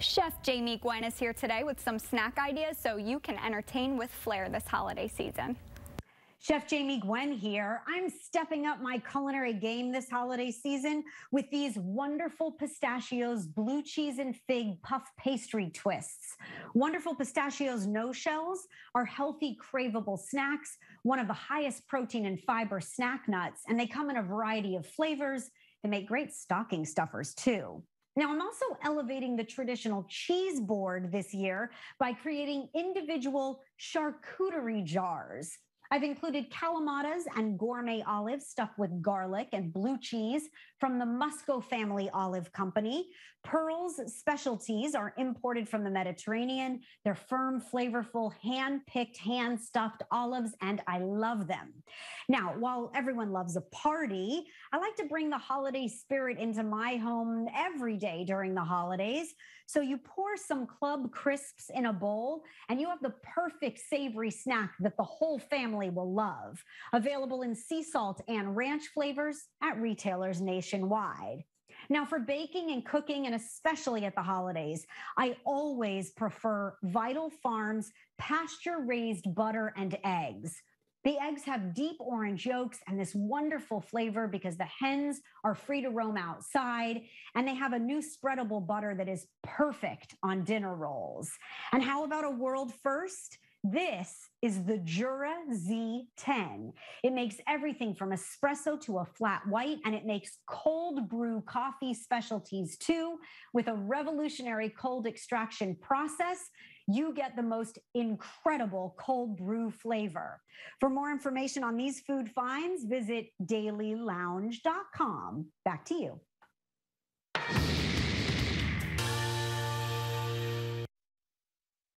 Chef Jamie Gwen is here today with some snack ideas so you can entertain with flair this holiday season. Chef Jamie Gwen here. I'm stepping up my culinary game this holiday season with these wonderful pistachios, blue cheese and fig puff pastry twists. Wonderful pistachios no shells are healthy, craveable snacks, one of the highest protein and fiber snack nuts, and they come in a variety of flavors. They make great stocking stuffers too. Now, I'm also elevating the traditional cheese board this year by creating individual charcuterie jars. I've included calamatas and gourmet olives stuffed with garlic and blue cheese from the Musco Family Olive Company. Pearl's specialties are imported from the Mediterranean. They're firm, flavorful, hand picked, hand stuffed olives, and I love them. Now, while everyone loves a party, I like to bring the holiday spirit into my home every day during the holidays. So you pour some club crisps in a bowl, and you have the perfect savory snack that the whole family will love. Available in sea salt and ranch flavors at retailers nationwide. Now, for baking and cooking, and especially at the holidays, I always prefer Vital Farms pasture raised butter and eggs. The eggs have deep orange yolks and this wonderful flavor because the hens are free to roam outside and they have a new spreadable butter that is perfect on dinner rolls. And how about a world first? This is the Jura Z10. It makes everything from espresso to a flat white, and it makes cold brew coffee specialties too. With a revolutionary cold extraction process, you get the most incredible cold brew flavor. For more information on these food finds, visit dailylounge.com. Back to you.